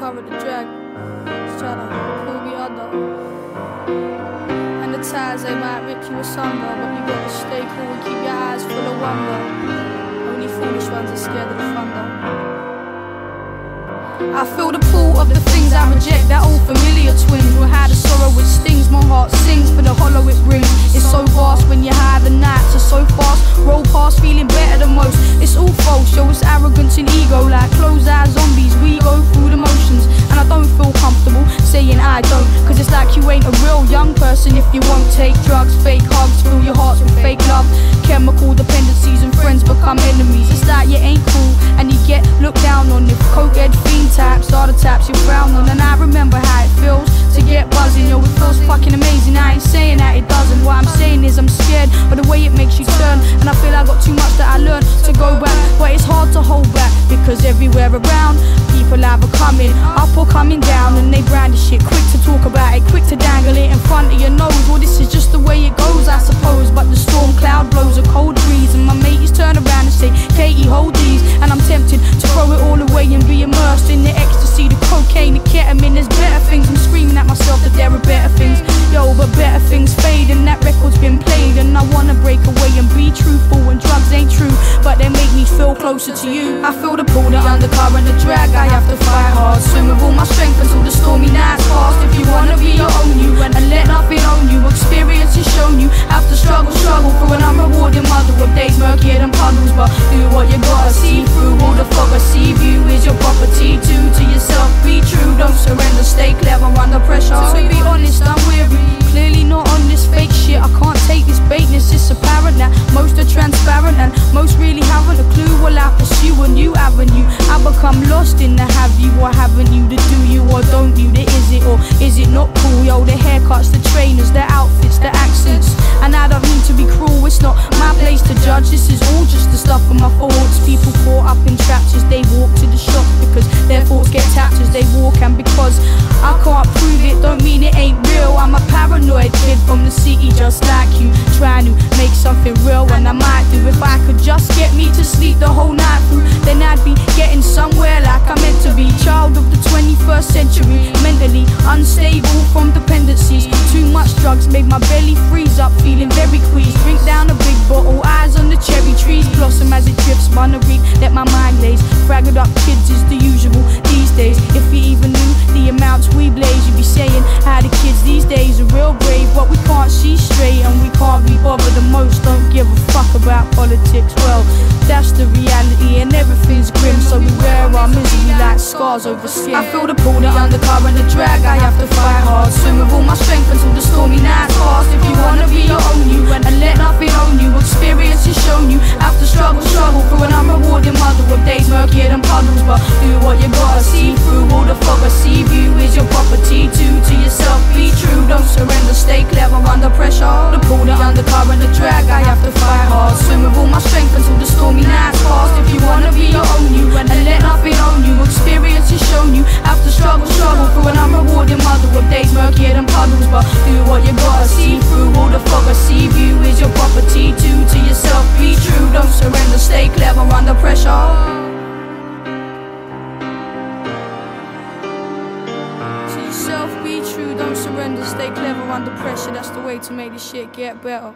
undercover the try to pull me under. And the ties they might rip you a asunder, but you gotta stay cool and keep your eyes full of wonder. Only foolish ones are scared of the thunder. I feel the pull of the things I reject, that old familiar twinge will have the sorrow which stings. My heart sings for the hollow it brings. It's so vast when you high, the nights are so fast. Roll past, feeling better than most. It's all false, show us arrogance and person if you won't take drugs, fake hugs, fill your hearts with fake love. Chemical dependencies and friends become enemies. It's like you ain't cool and you get looked down on if cokehead fiend taps, all the taps you frown on And I remember better things. I'm screaming at myself that there are better things. Yo, but better things fade, and that record's been played. And I wanna break away and be truthful when drugs ain't true, but they make me feel closer to you. I feel the pull, the undercurrent, the drag. I have to fight hard, swim with all my strength until the stormy nights what you gotta see through all the fog. I see you is your property do to yourself. Be true, don't surrender, stay clever under pressure. To be honest, I'm weary. Clearly not on this fake shit. I can't take this baitness. It's apparent that most are transparent and most really haven't a clue. Will I pursue a new avenue? I become lost in the have you or haven't you, the do you or don't you, the is it or is it not cool? Yo, the the stuff of my thoughts. People caught up in traps as they walk to the shop because their thoughts get tapped as they walk. And because I can't prove it don't mean it ain't real. I'm a paranoid kid from the city just like you Trying to make something real. And I might do If I could just get me to sleep the whole night through Then I'd be getting somewhere like I'm meant to be. Child of the 21st century Mentally unstable from dependencies. Too much drugs made my belly freeze Spun Let my mind laze Fraggled up kids is the usual these days. If you even knew the amounts we blaze, you'd be saying how the kids these days are real brave, but we can't see straight and we can't be bothered the most. Don't give a fuck about politics. Well, that's the reality, and everything's grim, so we wear our misery like scars over skin. I feel the pull, the undercurrent, the drag. Of days murkier than puddles, but do what you gotta see through all the fog. I see you is your property. Two to yourself, be true, don't surrender, stay clever under pressure. To yourself, be true, don't surrender, stay clever under pressure. That's the way to make this shit get better.